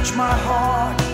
He touched my heart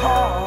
heart.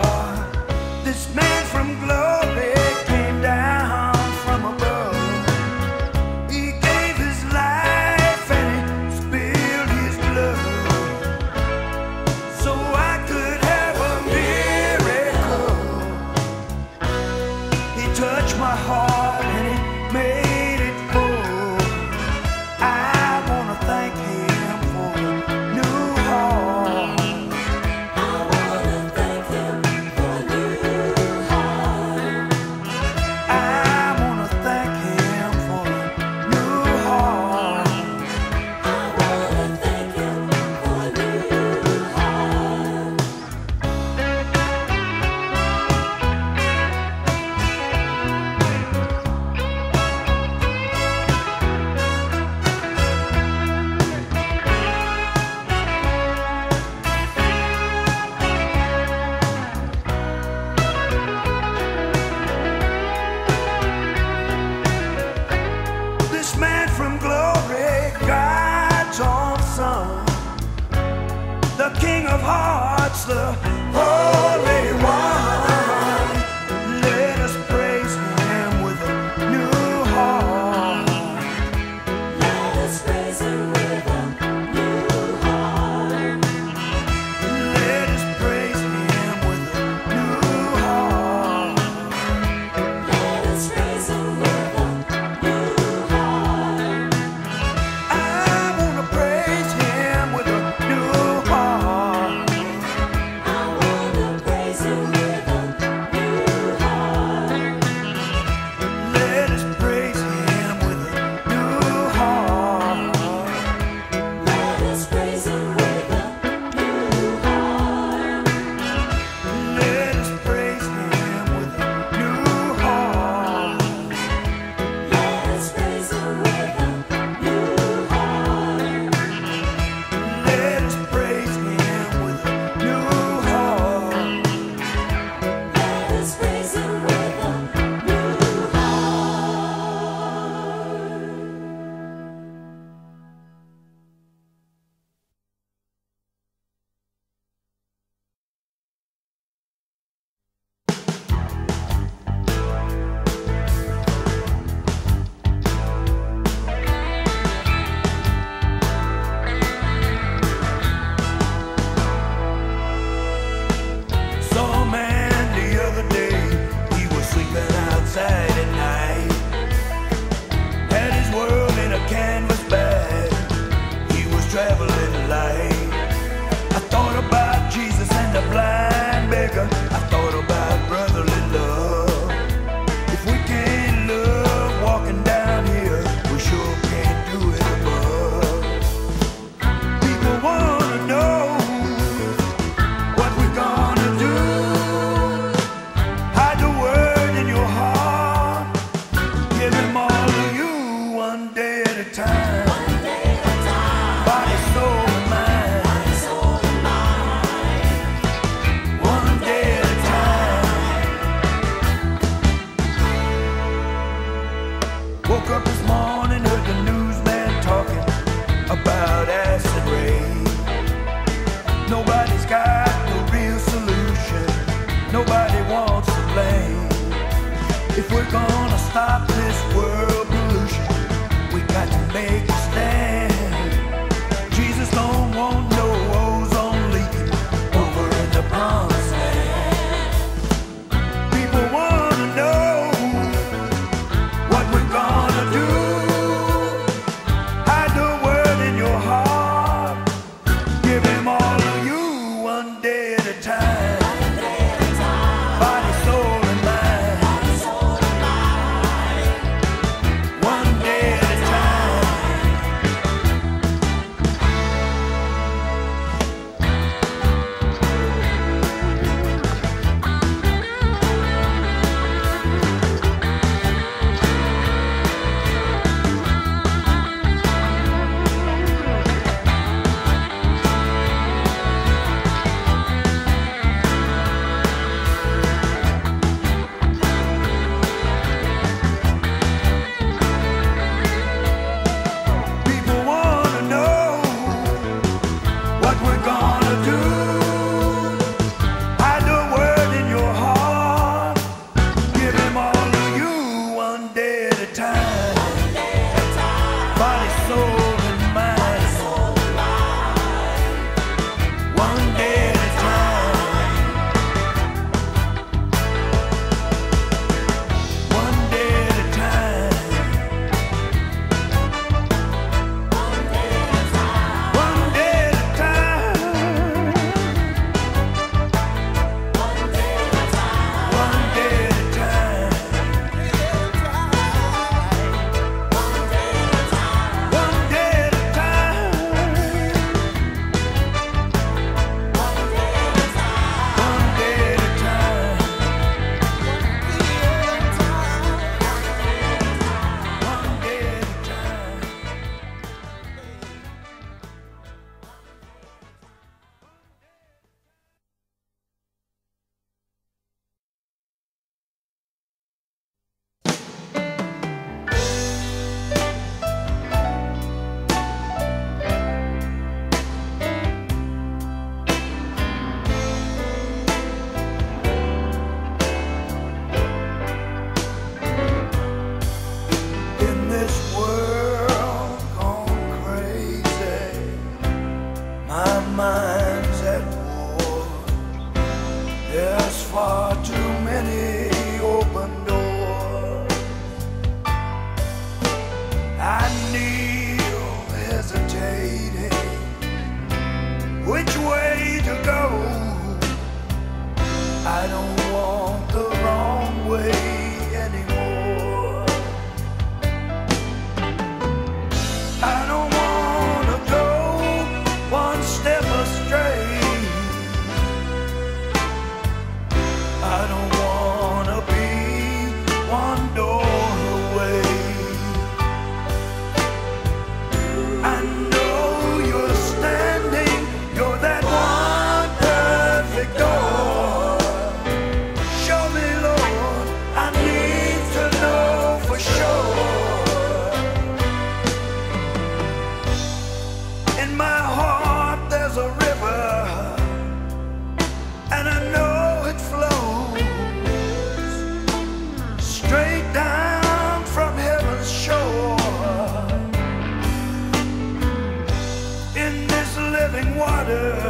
ladder.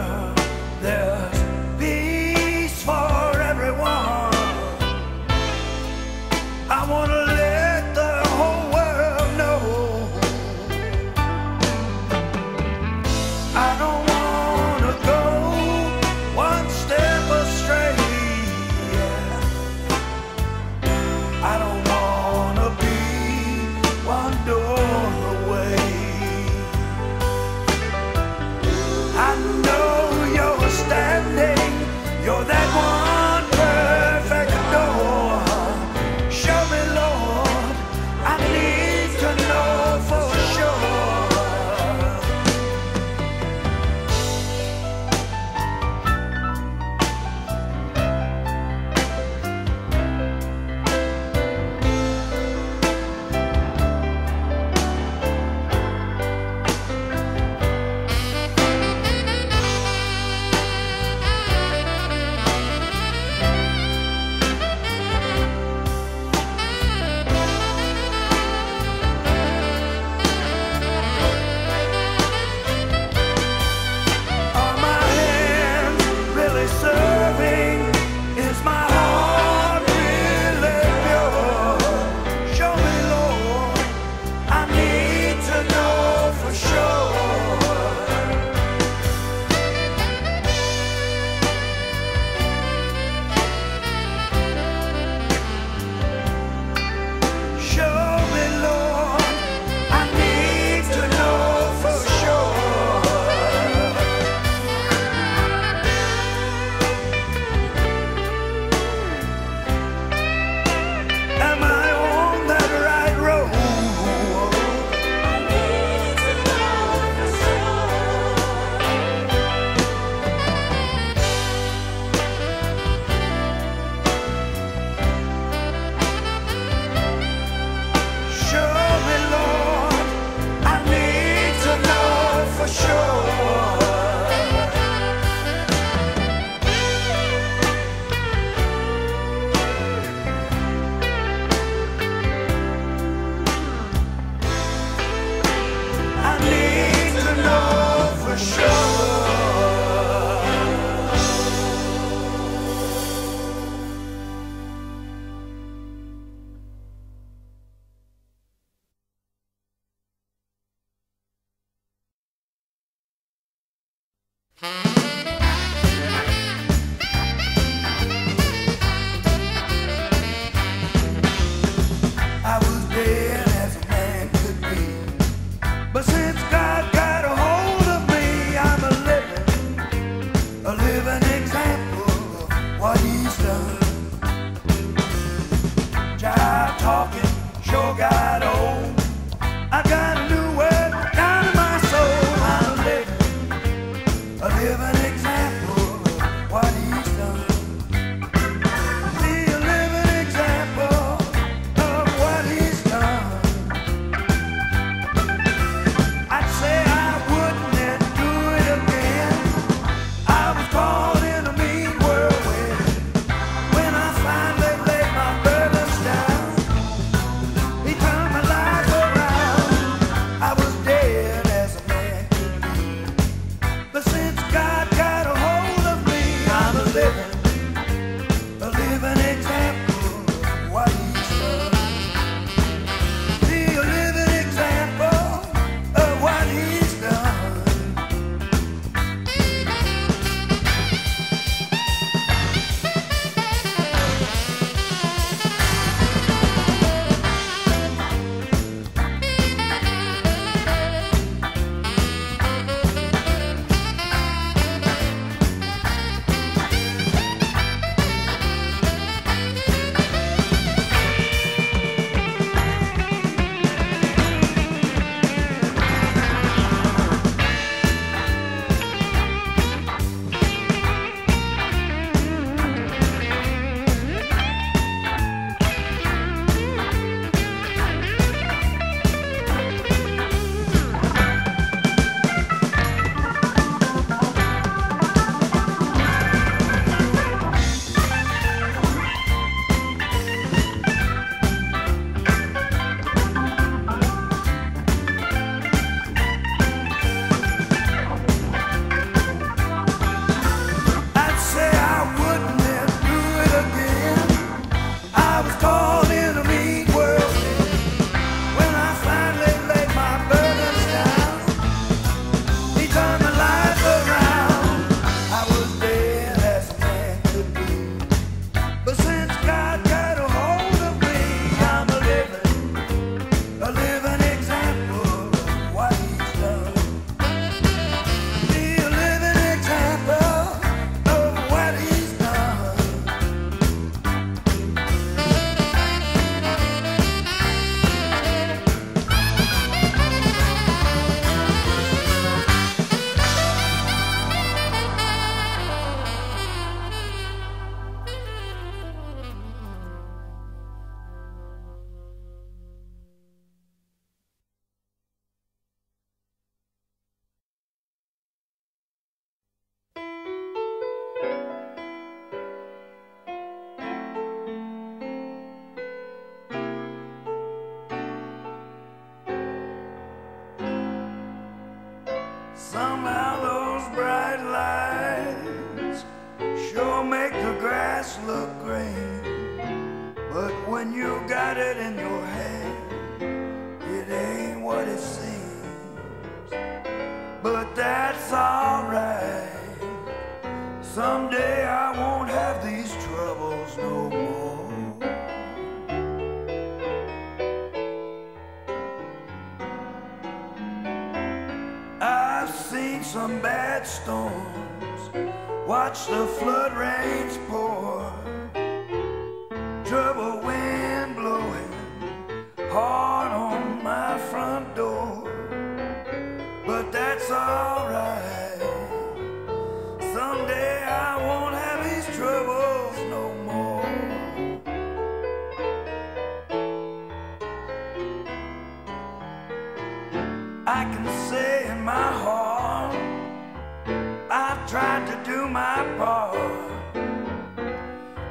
my part.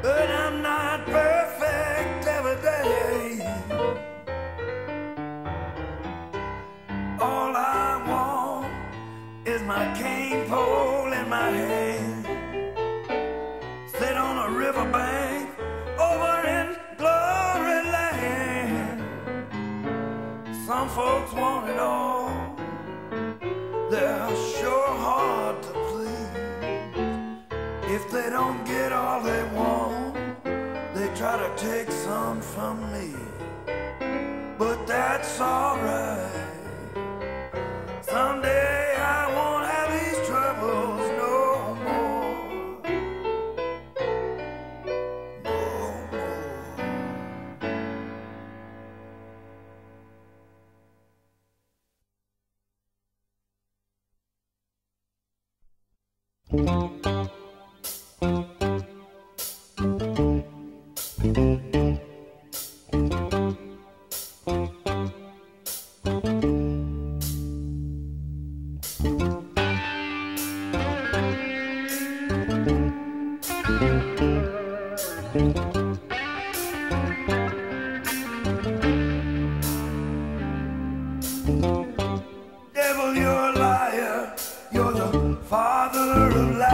But I'm not perfect every day. All I want is my cane pole in my hand. Sit on a riverbank over in glory land. Some folks want it all. If they don't get all they want, they try to take some from me. But that's alright. Father of light.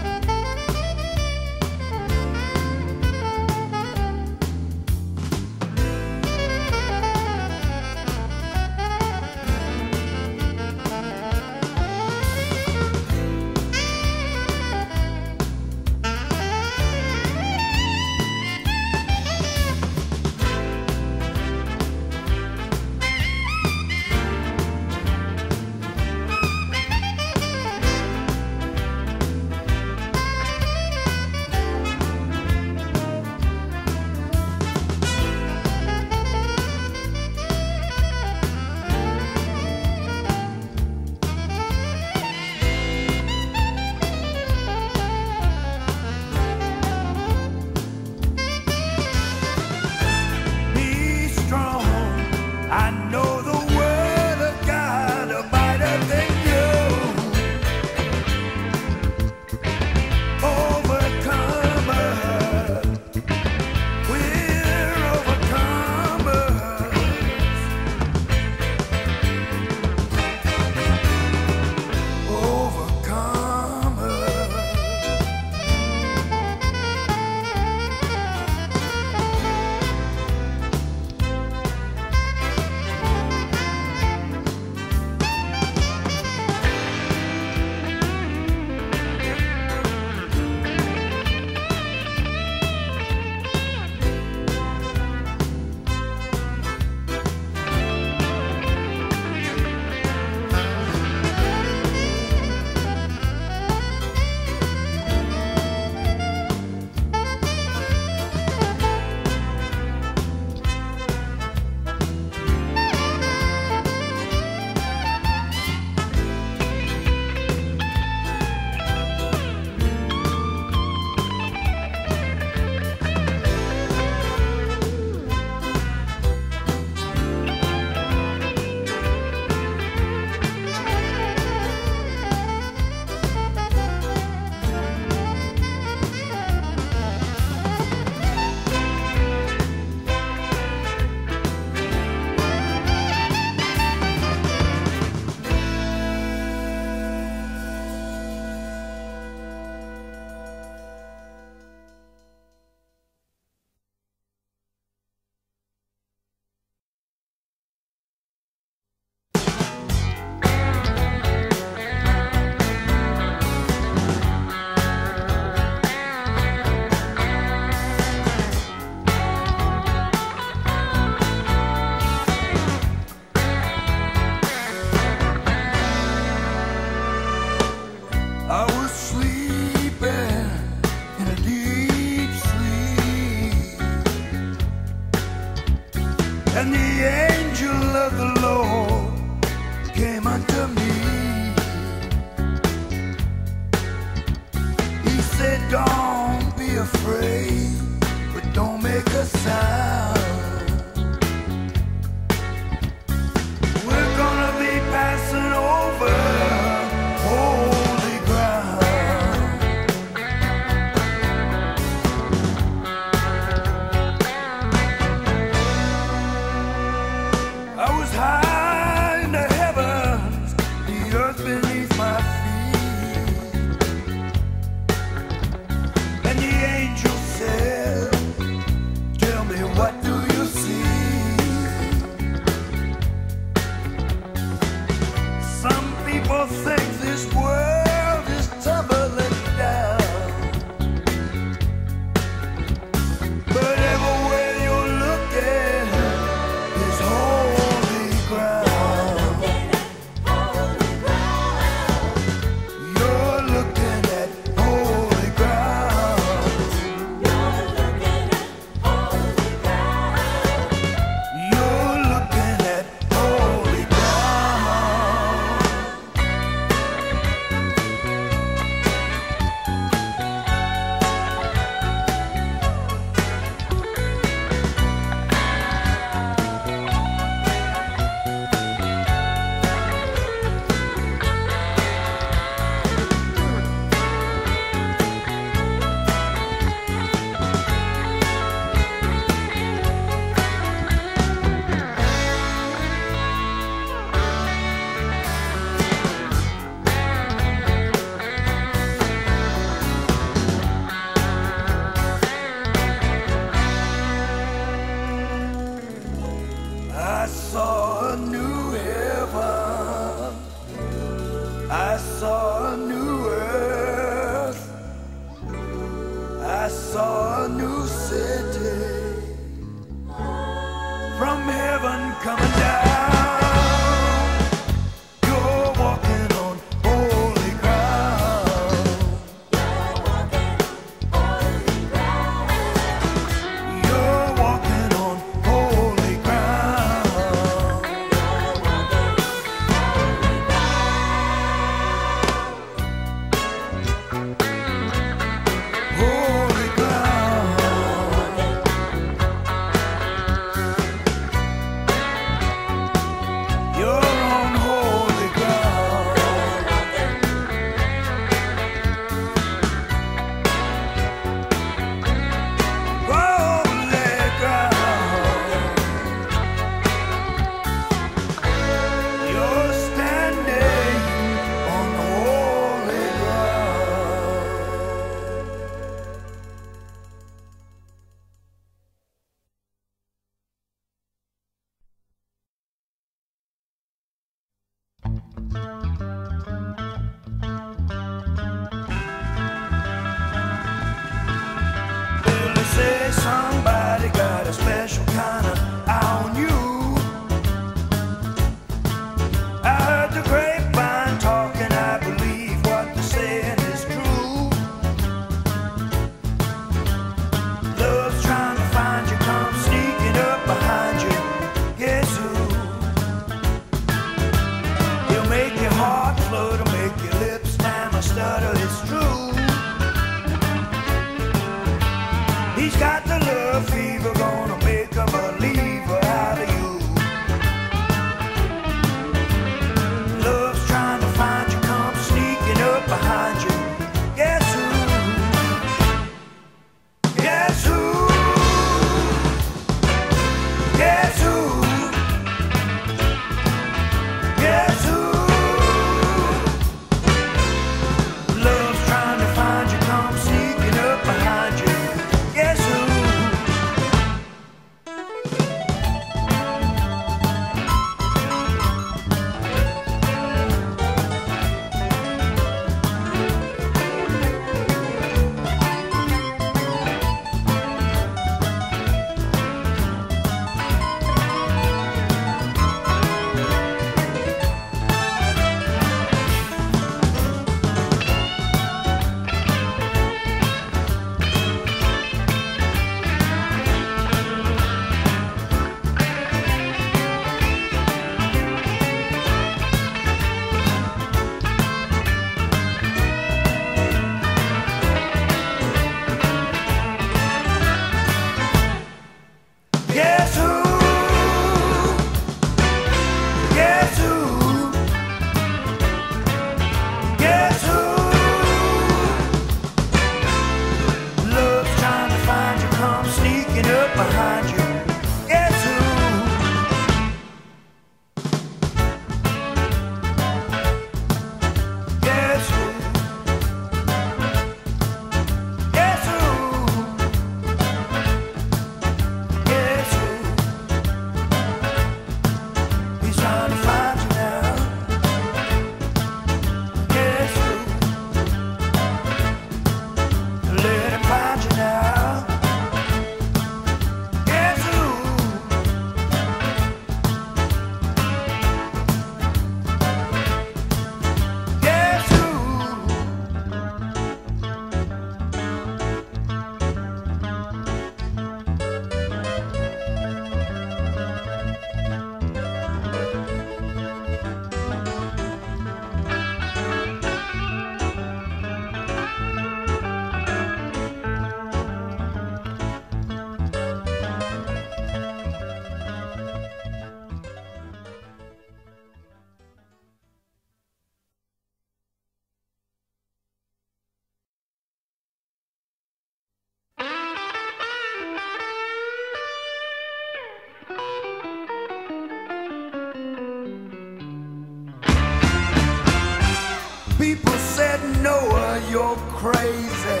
People said, Noah, you're crazy.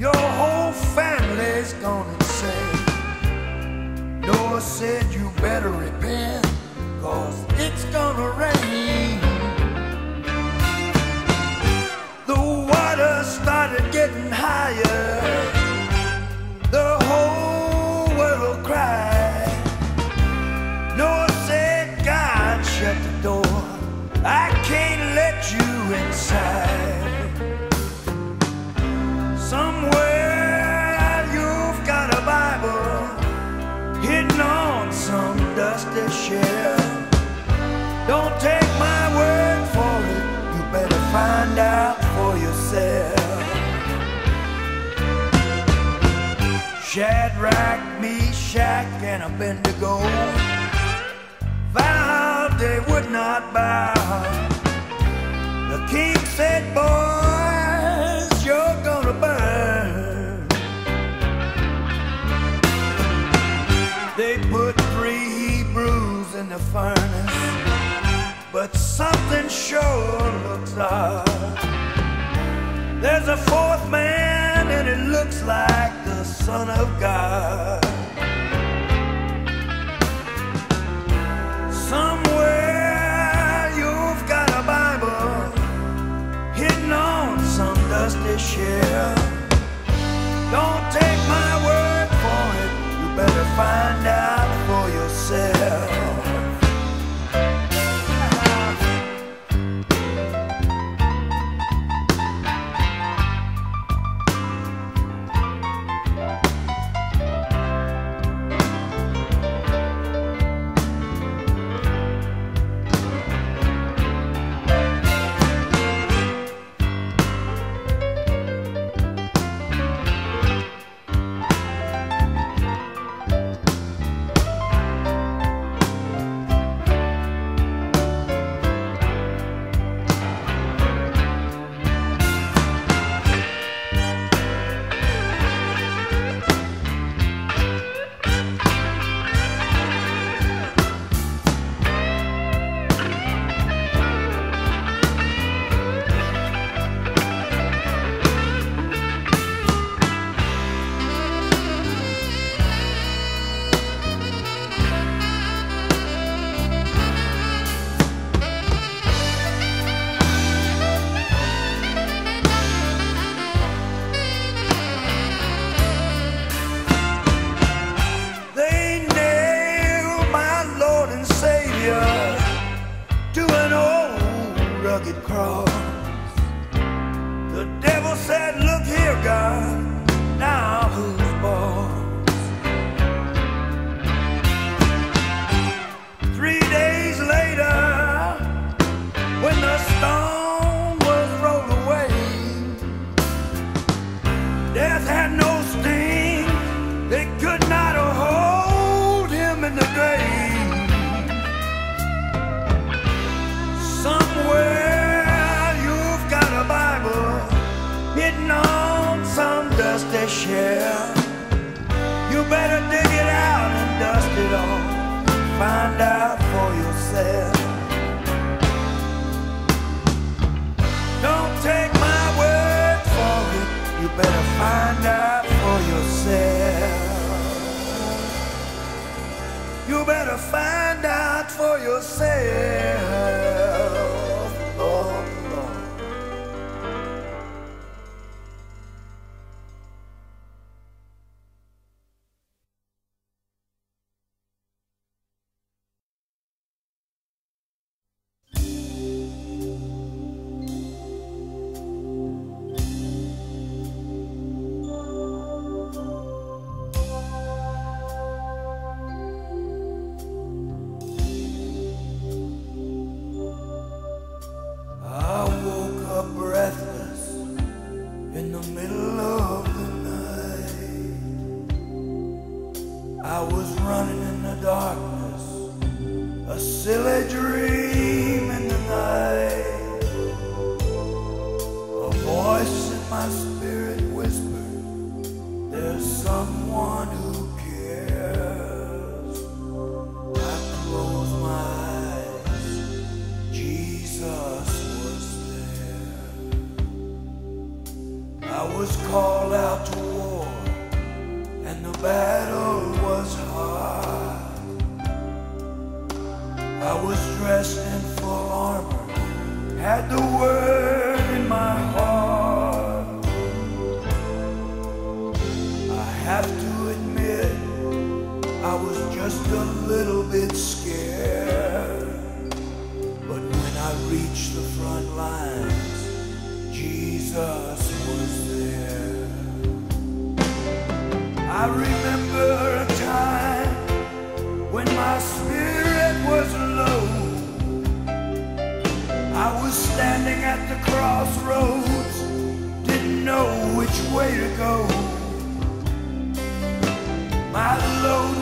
Your whole family's gone insane. Noah said, You better repent, cause it's gonna rain. The water started getting higher. Shadrach, Meshach, and Abednego vowed they would not bow. The king said, boys, you're gonna burn. They put three Hebrews in the furnace, but something sure looks odd. There's a fourth man, and it looks like Son of God. rugged cross. The devil said, Look here, God. find out for yourself. You better find out for yourself.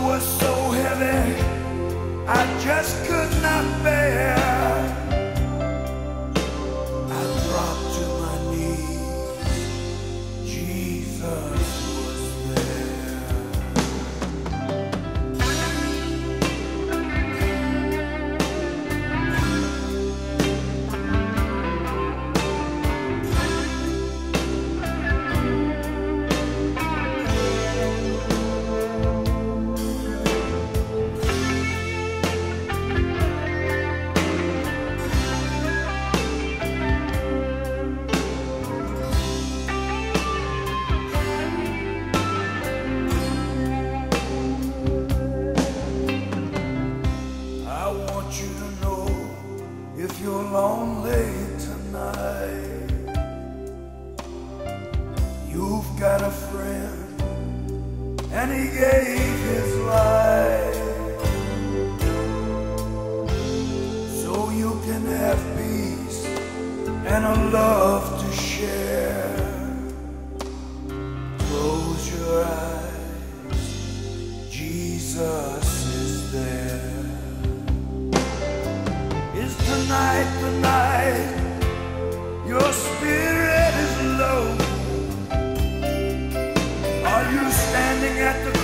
was so heavy I just could not bear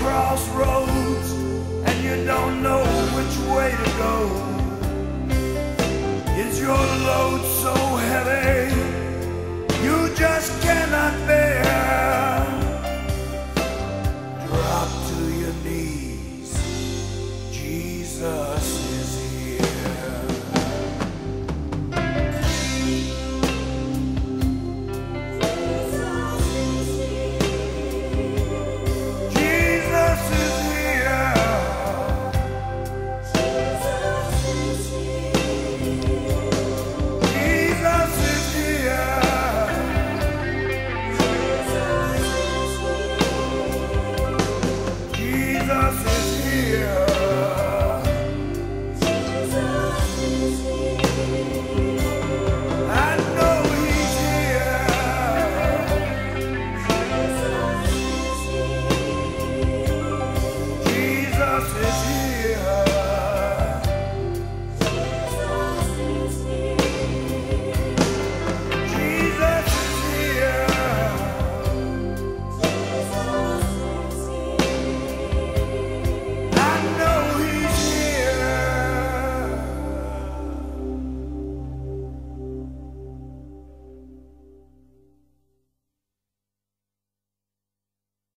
crossroads and you don't know which way to go. Is your load so heavy you just cannot bear?